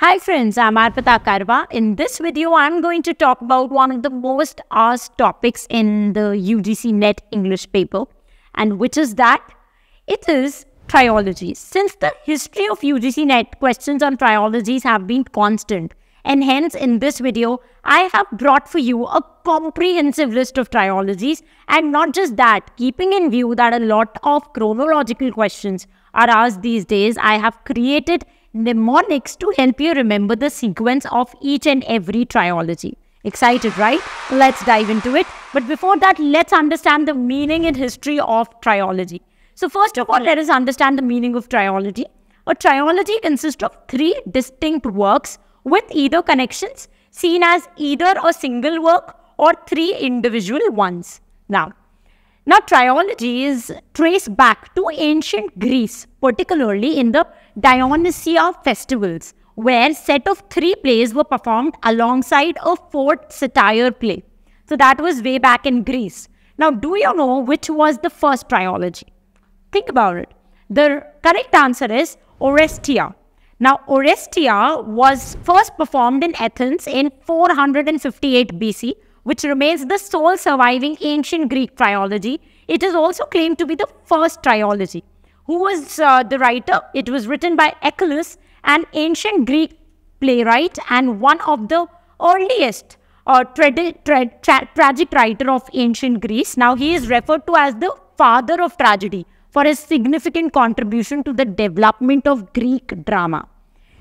Hi friends, I'm Arpita Karwa. In this video, I'm going to talk about one of the most asked topics in the UGC NET English paper, and which is that it is triology. Since the history of UGC NET, questions on triologies have been constant, and hence in this video, I have brought for you a comprehensive list of triologies, and not just that, keeping in view that a lot of chronological questions are asked these days, I have created mnemonics to help you remember the sequence of each and every triology. Excited, right? Let's dive into it. But before that, let's understand the meaning and history of triology. So first of all, let us understand the meaning of triology. A triology consists of three distinct works with either connections seen as either a single work or three individual ones. Now, now, triology is traced back to ancient Greece, particularly in the Dionysia festivals, where set of three plays were performed alongside a fourth satire play. So that was way back in Greece. Now, do you know which was the first triology? Think about it. The correct answer is Oresteia. Now, Oresteia was first performed in Athens in 458 BC which remains the sole surviving ancient Greek triology. It is also claimed to be the first triology. Who was uh, the writer? It was written by Aeschylus, an ancient Greek playwright and one of the earliest uh, tra tra tragic writer of ancient Greece. Now, he is referred to as the father of tragedy for his significant contribution to the development of Greek drama.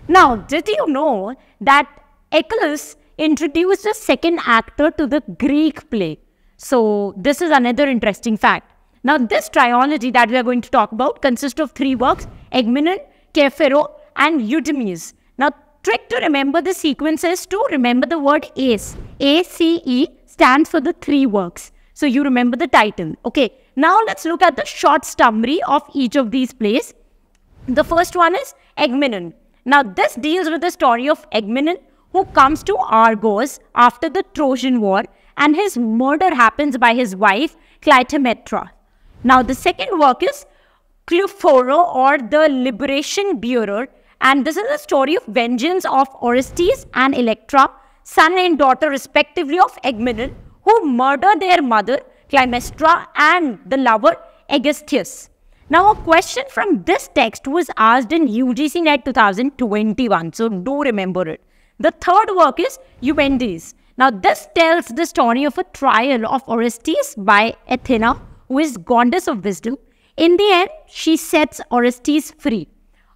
Now, did you know that Aeschylus introduced a second actor to the Greek play. So this is another interesting fact. Now this trilogy that we are going to talk about consists of three works, Agamemnon, Cephalon and Eudemons. Now trick to remember the sequence is to remember the word ACE. A-C-E stands for the three works. So you remember the title. Okay, now let's look at the short summary of each of these plays. The first one is Agamemnon. Now this deals with the story of Agamemnon who comes to Argos after the Trojan War and his murder happens by his wife Clytemnestra. Now the second work is Choephori or the Libation Bearers and this is the story of vengeance of Orestes and Electra, son and daughter respectively of Agamemnon who murder their mother Clytemnestra and the lover Aegisthus. Now, a question from this text was asked in UGC NET 2021, so do remember it. The third work is Eumenides. Now, this tells the story of a trial of Orestes by Athena, who is goddess of wisdom. In the end, she sets Orestes free.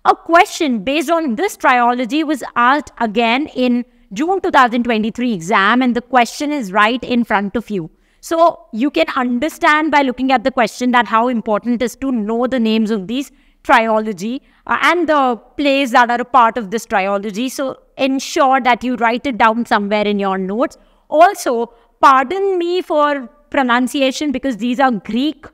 A question based on this trilogy was asked again in June 2023 exam, and the question is right in front of you. So you can understand by looking at the question that how important it is to know the names of these triology uh, and the plays that are a part of this triology. So ensure that you write it down somewhere in your notes. Also, pardon me for pronunciation because these are Greek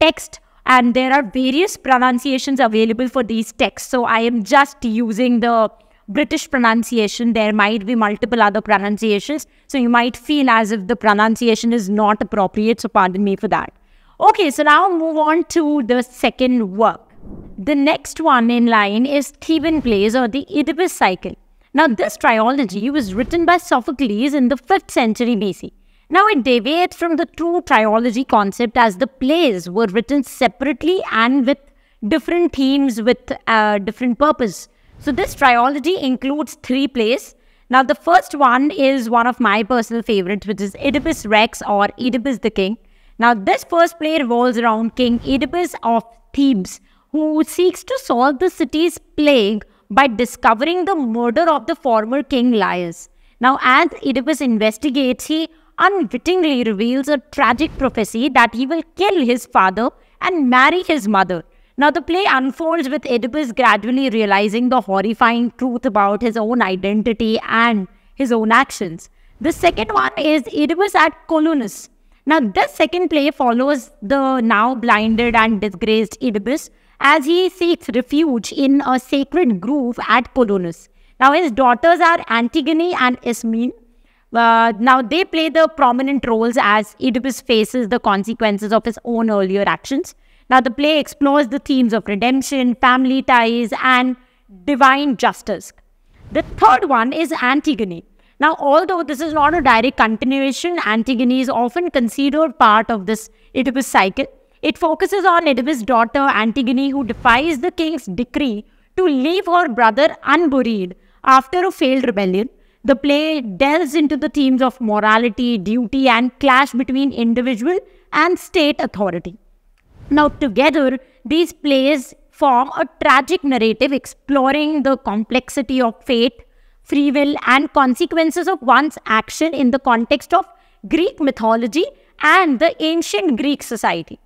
text and there are various pronunciations available for these texts. So I am just using the British pronunciation. There might be multiple other pronunciations. So you might feel as if the pronunciation is not appropriate. So pardon me for that. Okay, so now move on to the second work. The next one in line is Theban plays or the Oedipus cycle. Now, this trilogy was written by Sophocles in the 5th century BC. Now, it deviates from the true trilogy concept as the plays were written separately and with different themes with uh, different purpose. So, this trilogy includes three plays. Now, the first one is one of my personal favorites, which is Oedipus Rex or Oedipus the King. Now, this first play revolves around King Oedipus of Thebes, who seeks to solve the city's plague by discovering the murder of the former king Laius. Now, as Oedipus investigates, he unwittingly reveals a tragic prophecy that he will kill his father and marry his mother. Now, the play unfolds with Oedipus gradually realizing the horrifying truth about his own identity and his own actions. The second one is Oedipus at Colonus. Now, this second play follows the now blinded and disgraced Oedipus as he seeks refuge in a sacred grove at Colonus. Now, his daughters are Antigone and Ismene. Uh, now, they play the prominent roles as Oedipus faces the consequences of his own earlier actions. Now, the play explores the themes of redemption, family ties, and divine justice. The third one is Antigone. Now, although this is not a direct continuation, Antigone is often considered part of this Oedipus cycle. It focuses on Oedipus' daughter Antigone, who defies the king's decree to leave her brother unburied after a failed rebellion. The play delves into the themes of morality, duty, and clash between individual and state authority. Now, together, these plays form a tragic narrative exploring the complexity of fate, free will, and consequences of one's action in the context of Greek mythology and the ancient Greek society.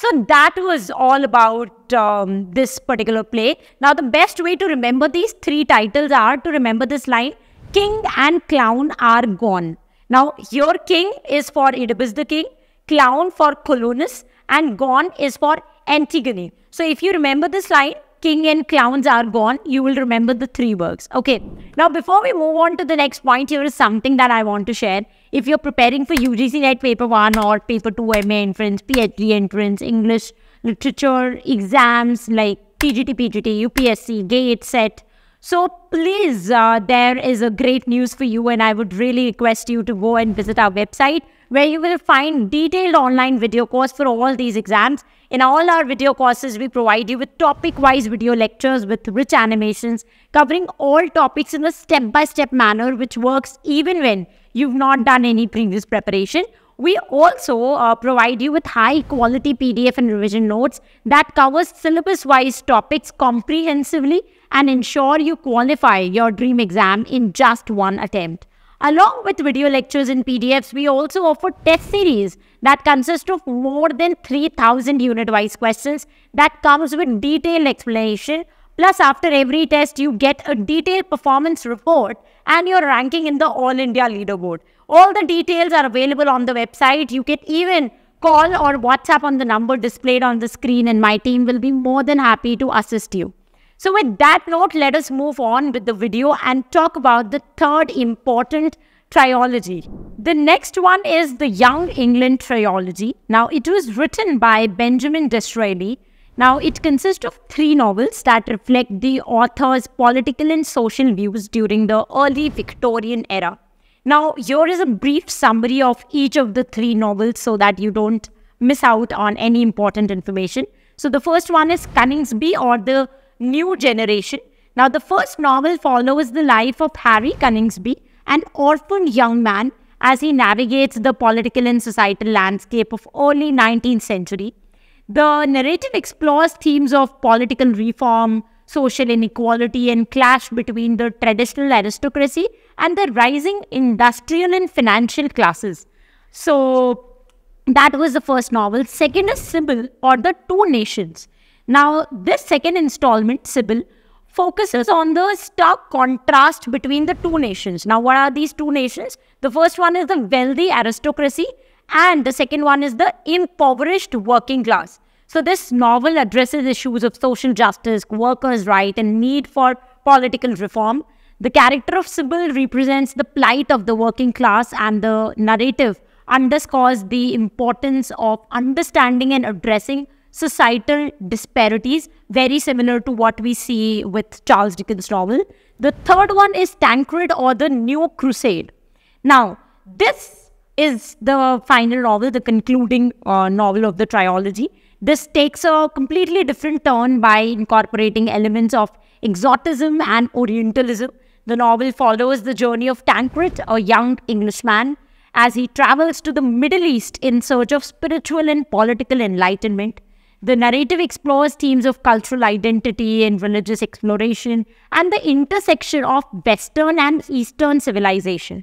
So that was all about um, this particular play. Now, the best way to remember these three titles are to remember this line King and clown are gone. Now, your king is for Oedipus the king, clown for Colonus, and gone is for Antigone. So, if you remember this line, king and clowns are gone, you will remember the three works. Okay. Now, before we move on to the next point, here is something that I want to share. If you're preparing for UGC NET Paper 1 or Paper 2 MA entrance, PhD entrance, English, literature, exams like TGT, PGT, UPSC, GATE, SET, so please, uh, there is a great news for you and I would really request you to go and visit our website where you will find detailed online video course for all these exams. In all our video courses, we provide you with topic-wise video lectures with rich animations covering all topics in a step-by-step -step manner which works even when you've not done any previous preparation. We also uh, provide you with high quality PDF and revision notes that covers syllabus wise topics comprehensively and ensure you qualify your dream exam in just one attempt. Along with video lectures and PDFs, we also offer test series that consist of more than 3000 unit-wise questions that comes with detailed explanation. Plus, after every test, you get a detailed performance report and your ranking in the All India leaderboard. All the details are available on the website. You can even call or WhatsApp on the number displayed on the screen and my team will be more than happy to assist you. So with that note, let us move on with the video and talk about the third important trilogy. The next one is the Young England trilogy. Now, it was written by Benjamin Disraeli. Now, it consists of three novels that reflect the author's political and social views during the early Victorian era. Now, here is a brief summary of each of the three novels so that you don't miss out on any important information. So, the first one is Coningsby or the new generation. Now, the first novel follows the life of Harry Coningsby, an orphaned young man, as he navigates the political and societal landscape of early 19th century. The narrative explores themes of political reform, social inequality, and clash between the traditional aristocracy and the rising industrial and financial classes. So, that was the first novel. Second is Sybil or The Two Nations. Now, this second installment, Sybil, focuses on the stark contrast between the two nations. Now, what are these two nations? The first one is the wealthy aristocracy, and the second one is the impoverished working class. So, this novel addresses issues of social justice, workers' rights, and need for political reform. The character of Sybil represents the plight of the working class, and the narrative underscores the importance of understanding and addressing societal disparities, very similar to what we see with Charles Dickens' novel. The third one is Tancred or the New Crusade. Now, this is the final novel, the concluding uh, novel of the trilogy. This takes a completely different turn by incorporating elements of exotism and Orientalism. The novel follows the journey of Tancred, a young Englishman, as he travels to the Middle East in search of spiritual and political enlightenment. The narrative explores themes of cultural identity and religious exploration and the intersection of Western and Eastern civilization.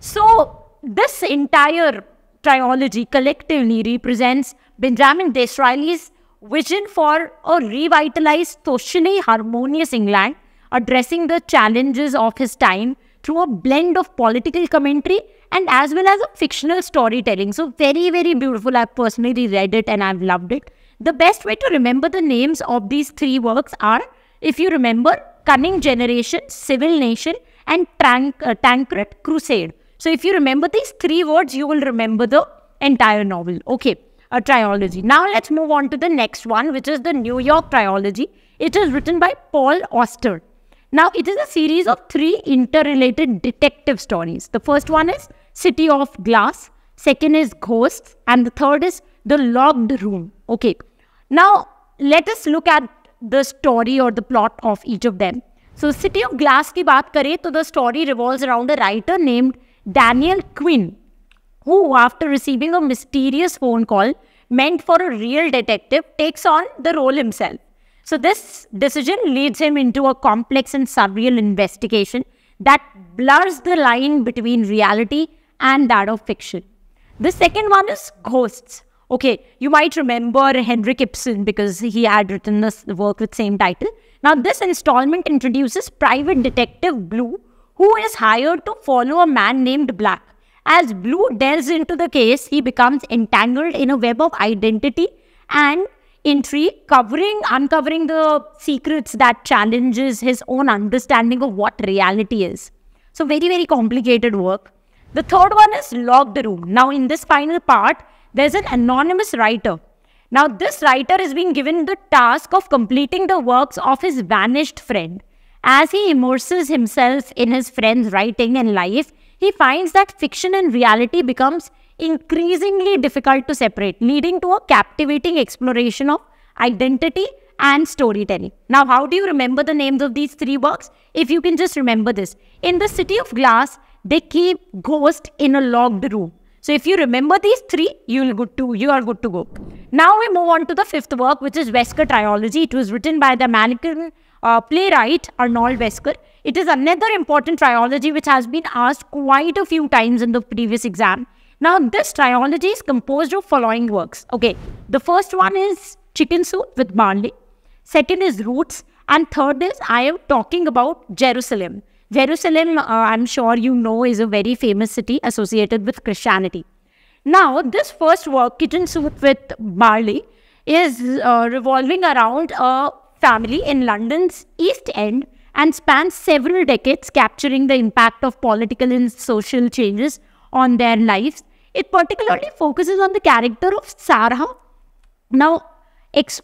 So, this entire trilogy collectively represents Benjamin Disraeli's vision for a revitalized, socially harmonious England, addressing the challenges of his time through a blend of political commentary and as well as a fictional storytelling. So, very, very beautiful. I've personally read it and I've loved it. The best way to remember the names of these three works are, if you remember, Cunning Generation, Civil Nation, and Tank, uh, Tancred Crusade. So if you remember these three words, you will remember the entire novel. Okay, a trilogy. Now let's move on to the next one, which is the New York trilogy. It is written by Paul Auster. Now, it is a series of three interrelated detective stories. The first one is City of Glass, second is Ghosts, and the third is The Locked Room. Okay. Now, let us look at the story or the plot of each of them. So, City of Glass की बात करें तो the story revolves around a writer named Daniel Quinn, who, after receiving a mysterious phone call meant for a real detective, takes on the role himself. So, this decision leads him into a complex and surreal investigation that blurs the line between reality and that of fiction. The second one is Ghosts. Okay, you might remember Henrik Ibsen because he had written this work with same title. Now, this installment introduces private detective Blue, who is hired to follow a man named Black. As Blue delves into the case, he becomes entangled in a web of identity and intrigue, covering, uncovering the secrets that challenges his own understanding of what reality is. So, very, very complicated work. The third one is Locked the Room. Now, in this final part, there's an anonymous writer. Now, this writer is being given the task of completing the works of his vanished friend. As he immerses himself in his friend's writing and life, he finds that fiction and reality becomes increasingly difficult to separate, leading to a captivating exploration of identity and storytelling. Now, how do you remember the names of these three works? If you can just remember this. In the City of Glass, they keep ghost in a locked room. So if you remember these three, you'll good to you are good to go. Now we move on to the fifth work, which is Wesker Trilogy. It was written by the American uh, playwright Arnold Wesker. It is another important trilogy which has been asked quite a few times in the previous exam. Now this trilogy is composed of following works. Okay, the first one is Chicken Soup with Barley. Second is Roots. And third is I am talking about Jerusalem. Jerusalem, uh, I'm sure you know, is a very famous city associated with Christianity. Now, this first work, Kitchen Soup with Barley, is uh, revolving around a family in London's East End and spans several decades, capturing the impact of political and social changes on their lives. It particularly focuses on the character of Sarah. Now,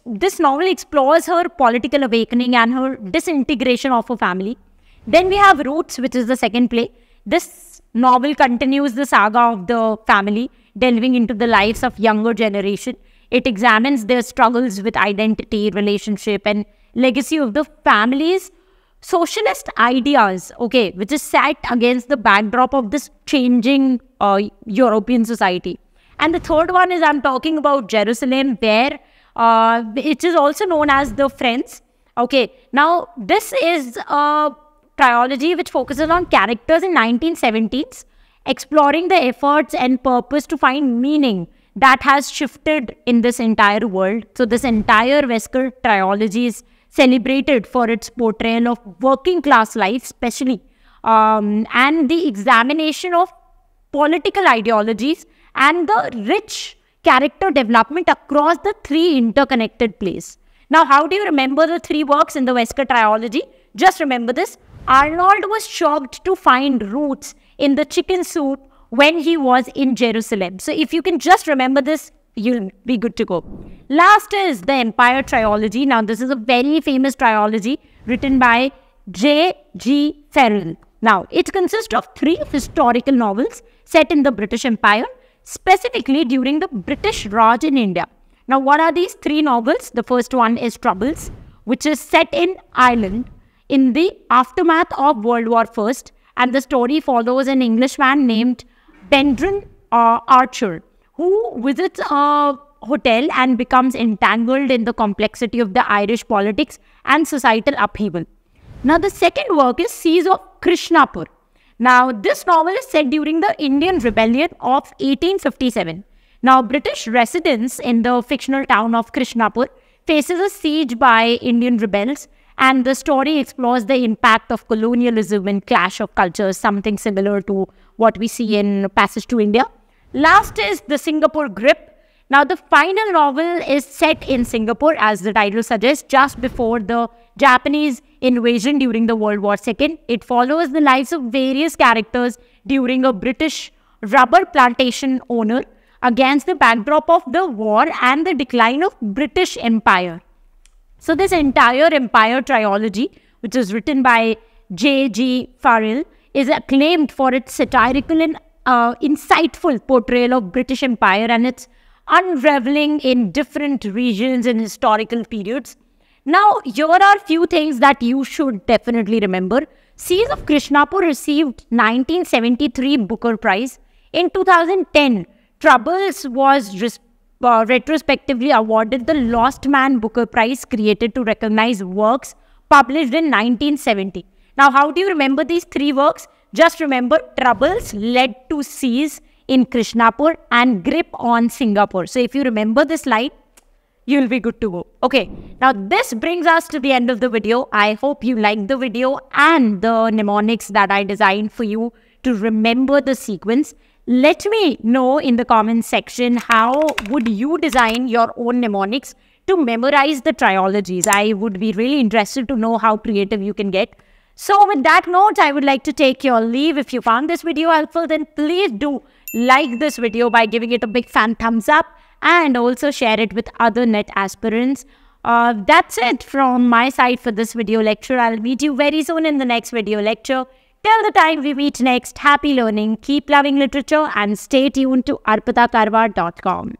this novel explores her political awakening and her disintegration of her family. Then we have Roots, which is the second play. This novel continues the saga of the family, delving into the lives of younger generation. It examines their struggles with identity, relationship, and legacy of the family's socialist ideas, okay, which is set against the backdrop of this changing uh, European society. And the third one is I'm talking about Jerusalem, where uh, it is also known as the Friends. Okay, now this is a trilogy which focuses on characters in 1970s, exploring the efforts and purpose to find meaning that has shifted in this entire world. So this entire Wesker trilogy is celebrated for its portrayal of working class life, especially, um, and the examination of political ideologies and the rich character development across the three interconnected plays. Now, how do you remember the three works in the Wesker trilogy? Just remember this. Arnold was shocked to find roots in the chicken soup when he was in Jerusalem. So if you can just remember this, you'll be good to go. Last is the Empire Trilogy. Now, this is a very famous trilogy written by J.G. Farrell. Now, it consists of three historical novels set in the British Empire, specifically during the British Raj in India. Now, what are these three novels? The first one is Troubles, which is set in Ireland in the aftermath of World War I, and the story follows an Englishman named Brendan uh, Archer, who visits a hotel and becomes entangled in the complexity of the Irish politics and societal upheaval. Now, the second work is Siege of Krishnapur. Now, this novel is set during the Indian Rebellion of 1857. Now, British residents in the fictional town of Krishnapur faces a siege by Indian rebels and the story explores the impact of colonialism and clash of cultures, something similar to what we see in Passage to India. Last is The Singapore Grip. Now, the final novel is set in Singapore, as the title suggests, just before the Japanese invasion during the World War II. It follows the lives of various characters during a British rubber plantation owner against the backdrop of the war and the decline of British Empire. So this entire Empire trilogy which is written by J.G. Farrell, is acclaimed for its satirical and uh, insightful portrayal of British Empire and its unraveling in different regions and historical periods. Now, here are few things that you should definitely remember. Siege of Krishnapur received 1973 Booker Prize. In 2010, Troubles was uh, retrospectively awarded the Lost Man Booker Prize created to recognize works published in 1970. Now, how do you remember these three works? Just remember Troubles led to Siege in Krishnapur and Grip on Singapore. So, if you remember this line, you'll be good to go. Okay, now this brings us to the end of the video. I hope you liked the video and the mnemonics that I designed for you to remember the sequence. Let me know in the comment section how would you design your own mnemonics to memorize the trilogies. I would be really interested to know how creative you can get. So with that note, I would like to take your leave. If you found this video helpful, then please do like this video by giving it a big fan thumbs up and also share it with other NET aspirants. Uh, that's it from my side for this video lecture. I'll meet you very soon in the next video lecture. Till the time we meet next, happy learning, keep loving literature and stay tuned to arpitakarwa.com.